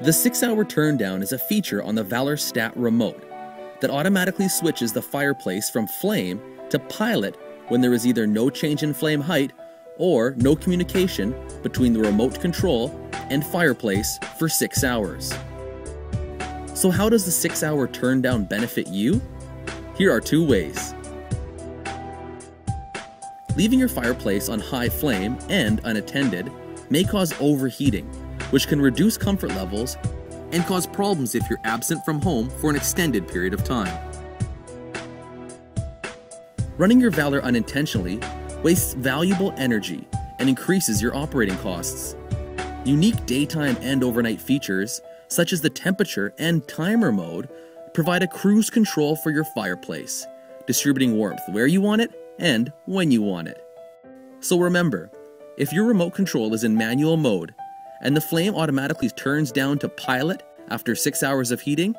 The 6 hour turndown is a feature on the ValorStat remote that automatically switches the fireplace from flame to pilot when there is either no change in flame height or no communication between the remote control and fireplace for 6 hours. So, how does the 6 hour turndown benefit you? Here are two ways. Leaving your fireplace on high flame and unattended may cause overheating, which can reduce comfort levels and cause problems if you're absent from home for an extended period of time. Running your Valor unintentionally wastes valuable energy and increases your operating costs. Unique daytime and overnight features, such as the temperature and timer mode, provide a cruise control for your fireplace, distributing warmth where you want it and when you want it. So remember, if your remote control is in manual mode and the flame automatically turns down to pilot after 6 hours of heating,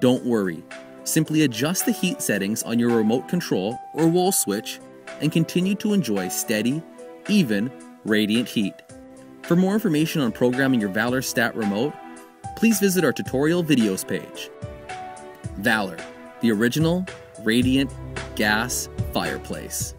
don't worry. Simply adjust the heat settings on your remote control or wall switch and continue to enjoy steady, even, radiant heat. For more information on programming your ValorStat remote, please visit our tutorial videos page. Valor, the original, radiant, gas fireplace.